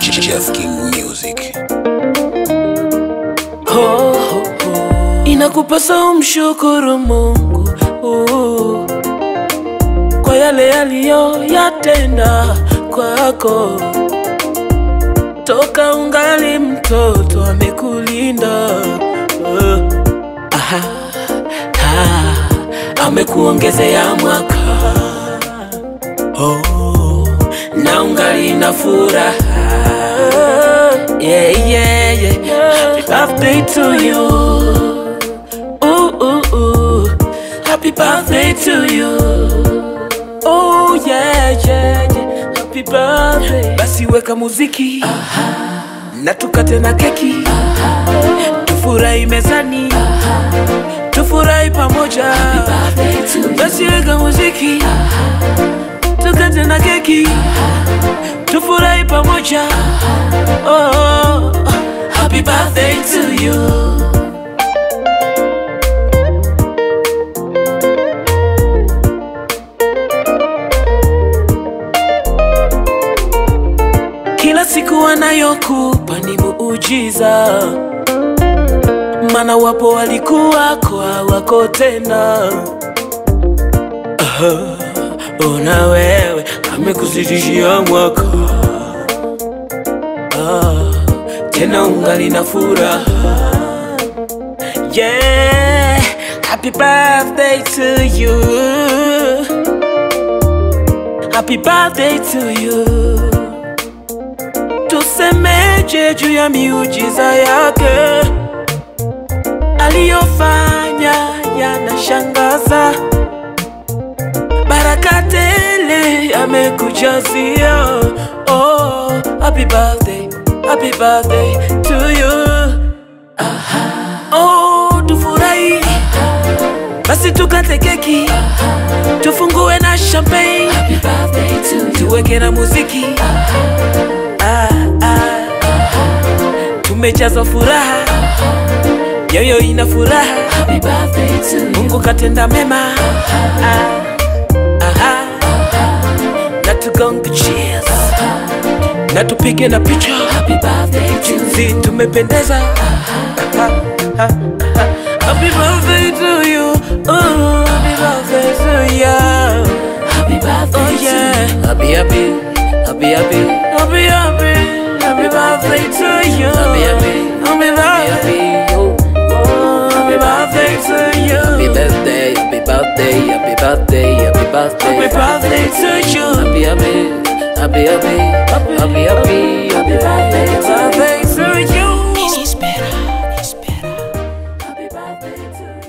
Jeff King Music. Ho, ho, ho. Inakupasa umshukuru Mungu. Uh, kwa yale yaliyoyatenda kwako. Toka ungali mtoto amekulinda. Uh, amekuongezea mwaka. Oh, na furaha yeah, yeah, yeah. Happy birthday to you ooh, ooh, ooh. Happy birthday to you Oh yeah, yeah, yeah. Happy birthday Basi weka muziki Aha. na tukate na keki Aha. tufurahi mezani Aha. tufurahi pamoja basi weka muziki Aha. tukate na keki tufurahi pamoja. Oh, happy birthday to you. Kila siku wanayokupa ni muujiza. Mana wapo walikuwako hawako tena. Aha, ona wewe amekuzidishia mwaka ah, tena ungali na furaha. Yeah, happy birthday to you. Happy birthday to you. Tusemeje juu ya miujiza yake? Aliyofanya yanashangaza tele amekujazia oh, happy birthday, happy birthday to you. Oh, tufurahi. Basi tukate keki. Tufungue na champagne. Tuweke na muziki. Ah, ah. tumejazwa furaha. Yoyo ina furaha. Mungu katenda mema. Ah, aha. To cheers na tupige na picha jinsi tumependeza. Happy birthday to you. Oh, happy birthday to you. Oh yeah. Happy happy. Happy happy. Happy happy. Happy birthday to you. Happy happy. Happy birthday. Oh, happy birthday to you. Happy birthday, happy birthday, happy birthday, happy birthday. Happy birthday to you. Happy, happy, happy, happy, happy, happy, happy, happy birthday, birthday to you. Is better. Happy birthday to you.